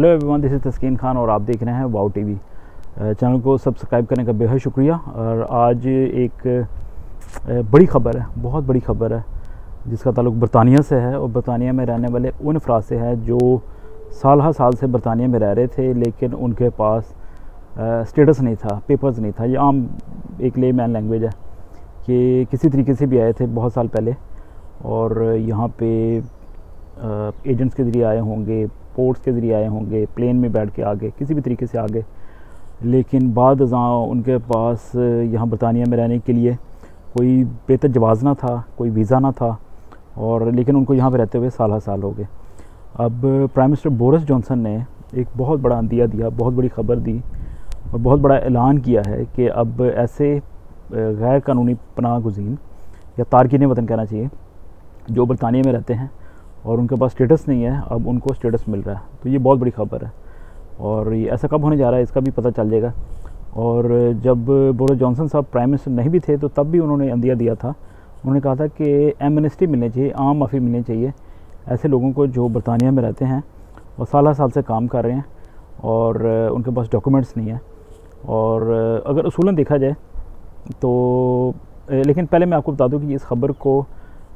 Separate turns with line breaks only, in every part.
Hello everyone this is Taskeen Khan और आप देख रहे हैं वाओ टीवी चैनल को सब्सक्राइब करने का बेहद शुक्रिया और आज एक बड़ी ख़बर है, बहुत बड़ी ख़बर है, जिसका ताल्लुक बरतानिया से है और बरतानिया में रहने वाले उन अफराद से है जो साल हर साल से बरतानिया में रह रहे थे, लेकिन उनके पास स्टेटस नहीं था पेपर्स नहीं था। ये आम एक ले मैन लैंग्वेज है कि किसी तरीके से भी आए थे बहुत साल पहले और यहाँ पे एजेंट्स के ज़रिए आए होंगे पोर्ट्स के ज़रिए आए होंगे प्लेन में बैठ के आगे, किसी भी तरीके से आगे। लेकिन बाद उनके पास, यहाँ बरतानिया में रहने के लिए कोई बेहतर जवाज़ ना था, कोई वीज़ा ना था, और लेकिन उनको यहाँ पर रहते हुए साल साल हो गए। अब प्राइम मिनिस्टर बोरिस जॉनसन ने एक बहुत बड़ा अंदिया दिया, बहुत बड़ी ख़बर दी, और बहुत बड़ा ऐलान किया है कि अब ऐसे गैर कानूनी पनाह गुजीन या तारकिन वतन कहना चाहिए, जो बरतानिया में रहते हैं और उनके पास स्टेटस नहीं है, अब उनको स्टेटस मिल रहा है। तो ये बहुत बड़ी खबर है। और ये ऐसा कब होने जा रहा है, इसका भी पता चल जाएगा। और जब बोरिस जॉनसन साहब प्राइम मिनिस्टर नहीं भी थे तो तब भी उन्होंने अंदिया दिया था। उन्होंने कहा था कि एमनेस्टी मिलनी चाहिए, आम माफ़ी मिलनी चाहिए। ऐसे लोगों को जो बरतानिया में रहते हैं और साल साल से काम कर रहे हैं और उनके पास डॉक्यूमेंट्स नहीं हैं। और अगर असूलन देखा जाए तो लेकिन पहले मैं आपको बता दूँ कि इस खबर को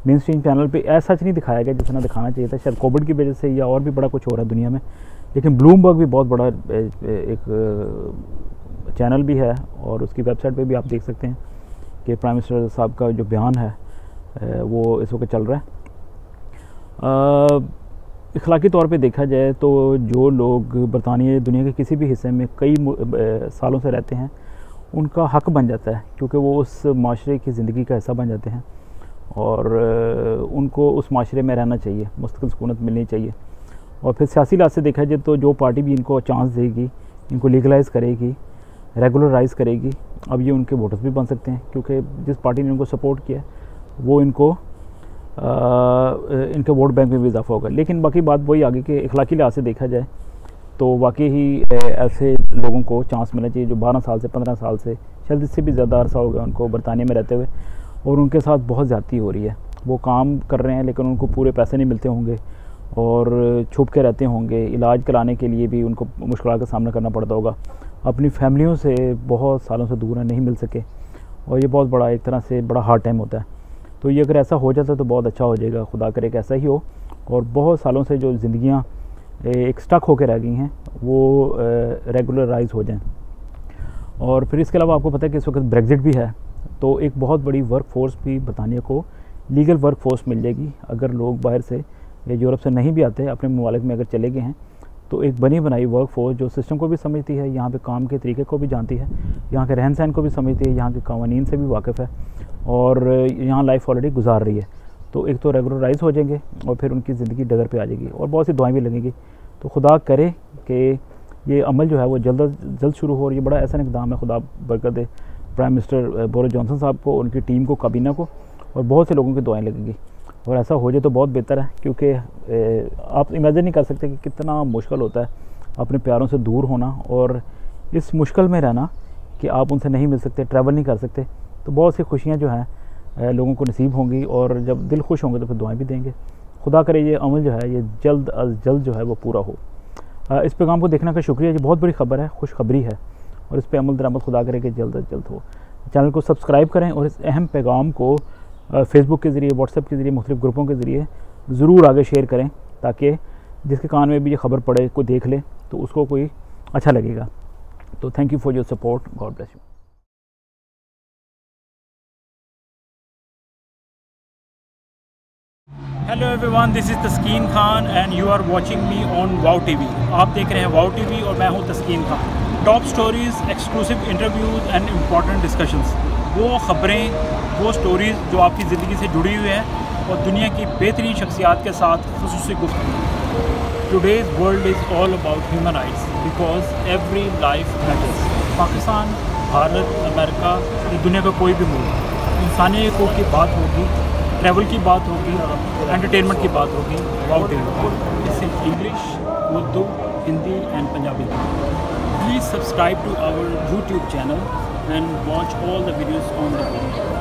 मेन स्ट्रीम चैनल पे ऐसा सच नहीं दिखाया गया जितना दिखाना चाहिए था। शायद कोविड की वजह से या और भी बड़ा कुछ हो रहा है दुनिया में। लेकिन ब्लूमबर्ग भी बहुत बड़ा एक चैनल भी है और उसकी वेबसाइट पे भी आप देख सकते हैं कि प्राइम मिनिस्टर साहब का जो बयान है वो इस वक्त चल रहा है। इखलाकी तौर पे देखा जाए तो जो लोग बरतानिया दुनिया के किसी भी हिस्से में कई सालों से रहते हैं, उनका हक बन जाता है, क्योंकि वो उस माशरे की ज़िंदगी का हिस्सा बन जाते हैं। और उनको उस माशरे में रहना चाहिए मुस्तकिल सकूनत मिलनी चाहिए। और फिर सियासी लिहाज से देखा जाए तो जो पार्टी भी इनको चांस देगी इनको लीगलाइज़ करेगी रेगुलराइज़ करेगी अब ये उनके वोटर्स भी बन सकते हैं क्योंकि जिस पार्टी ने इनको सपोर्ट किया वो इनको आ, इनके वोट बैंक में भी इजाफा होगा। लेकिन बाकी बात वही आगे कि अखलाकी लिहाज से देखा जाए तो वाकई ही ऐसे लोगों को चांस मिलना चाहिए जो 12 साल से 15 साल से शायद इससे भी ज़्यादा अरसा हो गया उनको बरतानिया में रहते हुए। और उनके साथ बहुत ज़्यादती हो रही है। वो काम कर रहे हैं, लेकिन उनको पूरे पैसे नहीं मिलते होंगे और छुप के रहते होंगे। इलाज कराने के लिए भी उनको मुश्किल का सामना करना पड़ता होगा। अपनी फैमिलियों से बहुत सालों से दूर हैं, नहीं मिल सके। और ये बहुत बड़ा, एक तरह से बड़ा हार्ड टाइम होता है। तो ये अगर ऐसा हो जाता तो बहुत अच्छा हो जाएगा। खुदा करे कि ऐसा ही हो। और बहुत सालों से जो ज़िंदियाँ एक स्टक होकर रह गई हैं, वो रेगुलराइज हो जाएँ। और फिर इसके अलावा आपको पता है कि इस वक्त ब्रेग्ज़िट भी है। तो एक बहुत बड़ी वर्क फोर्स भी बतानिया को लीगल वर्क फोर्स मिल जाएगी। अगर लोग बाहर से या यूरोप से नहीं भी आते, अपने ममालिक में अगर चले गए हैं तो एक बनी बनाई वर्क फोर्स जो सिस्टम को भी समझती है, यहाँ पे काम के तरीके को भी जानती है, यहाँ के रहन सहन को भी समझती है, यहाँ के कवानीन से भी वाकिफ़ है और यहाँ लाइफ ऑलरेडी गुजार रही है। तो एक तो रेगुलराइज हो जाएँगे और फिर उनकी ज़िंदगी डगर पे आ जाएगी और बहुत सी दुआएँ भी लगेंगी। तो खुदा करे कि ये अमल जो है वो जल्द जल्द शुरू हो और ये बड़ा ऐसा इकदाम है, खुदा बरकत दे। प्राइम मिनिस्टर बोरिस जॉनसन साहब को, उनकी टीम को काबीना को, और बहुत से लोगों की दुआएँ लगेंगी। और ऐसा हो जाए तो बहुत बेहतर है, क्योंकि आप इमेजिन नहीं कर सकते कि कितना मुश्किल होता है अपने प्यारों से दूर होना और इस मुश्किल में रहना कि आप उनसे नहीं मिल सकते ट्रैवल नहीं कर सकते। तो बहुत सी खुशियाँ जो हैं लोगों को नसीब होंगी और जब दिल खुश होंगे तो फिर दुआएँ भी देंगे। खुदा करे ये अमल जो है, ये जल्द अज जल्द जो है वो पूरा हो। इस पैगाम को देखने का शुक्रिया, ये बहुत बड़ी खबर है, खुशखबरी है। और इस पर अमल दरामद खुदा करे कि जल्द अज जल्द हो। चैनल को सब्सक्राइब करें और इस अहम पैगाम को फेसबुक के ज़रिए व्हाट्सएप के ज़रिए मुख्तु ग्रुपों के ज़रिए ज़रूर आगे शेयर करें ताकि जिसके कान में भी ये खबर पड़े, कोई देख ले तो उसको कोई अच्छा लगेगा। तो thank you for your support God bless you hello everyone this is Taskeen Khan and you are watching me on wow TV आप देख रहे हैं वाओ टीवी और मैं हूँ Taskeen Khan top stories exclusive interviews and important discussions वो ख़बरें, वो स्टोरीज़ जो आपकी ज़िंदगी से जुड़ी हुई हैं और दुनिया की बेहतरीन शख्सियात के साथ खसूस गुफ्तु today's world is all about human rights because every life matters Pakistan, Bharat, America या दुनिया का कोई भी मुल्क इंसानी हकूक़ की बात होगी ट्रैवल की बात होगी एंटरटेनमेंट की बात होगी about English Urdu Hindi and Punjabi please subscribe to our YouTube channel and watch all the videos on the video.